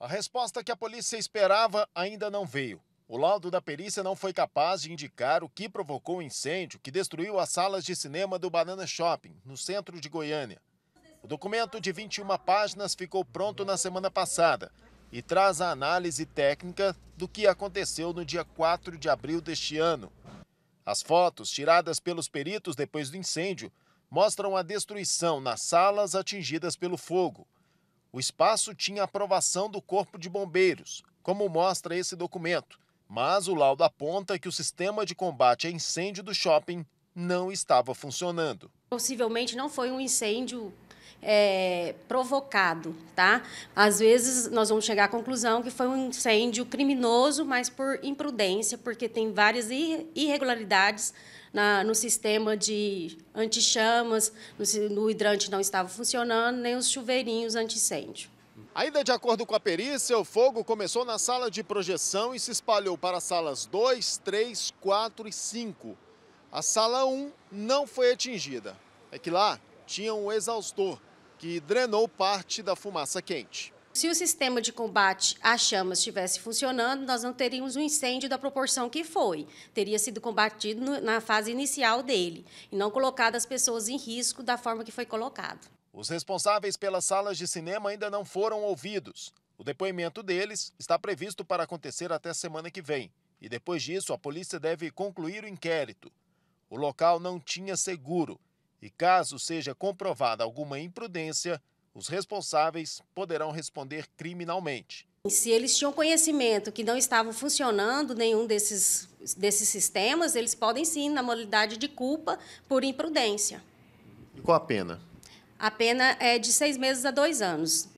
A resposta que a polícia esperava ainda não veio. O laudo da perícia não foi capaz de indicar o que provocou o incêndio que destruiu as salas de cinema do Banana Shopping, no centro de Goiânia. O documento de 21 páginas ficou pronto na semana passada e traz a análise técnica do que aconteceu no dia 4 de abril deste ano. As fotos tiradas pelos peritos depois do incêndio mostram a destruição nas salas atingidas pelo fogo. O espaço tinha aprovação do Corpo de Bombeiros, como mostra esse documento, mas o laudo aponta que o sistema de combate a incêndio do shopping não estava funcionando. Possivelmente não foi um incêndio é, provocado, tá? Às vezes nós vamos chegar à conclusão que foi um incêndio criminoso, mas por imprudência, porque tem várias irregularidades na, no sistema de anti-chamas, no, no hidrante não estava funcionando, nem os chuveirinhos anti-incêndio. Ainda de acordo com a perícia, o fogo começou na sala de projeção e se espalhou para as salas 2, 3, 4 e 5. A sala 1 não foi atingida. É que lá tinha um exaustor que drenou parte da fumaça quente. Se o sistema de combate às chamas estivesse funcionando, nós não teríamos um incêndio da proporção que foi. Teria sido combatido na fase inicial dele e não colocado as pessoas em risco da forma que foi colocado. Os responsáveis pelas salas de cinema ainda não foram ouvidos. O depoimento deles está previsto para acontecer até semana que vem. E depois disso, a polícia deve concluir o inquérito. O local não tinha seguro e, caso seja comprovada alguma imprudência, os responsáveis poderão responder criminalmente. Se eles tinham conhecimento que não estavam funcionando nenhum desses, desses sistemas, eles podem sim, na modalidade de culpa por imprudência. E qual a pena? A pena é de seis meses a dois anos.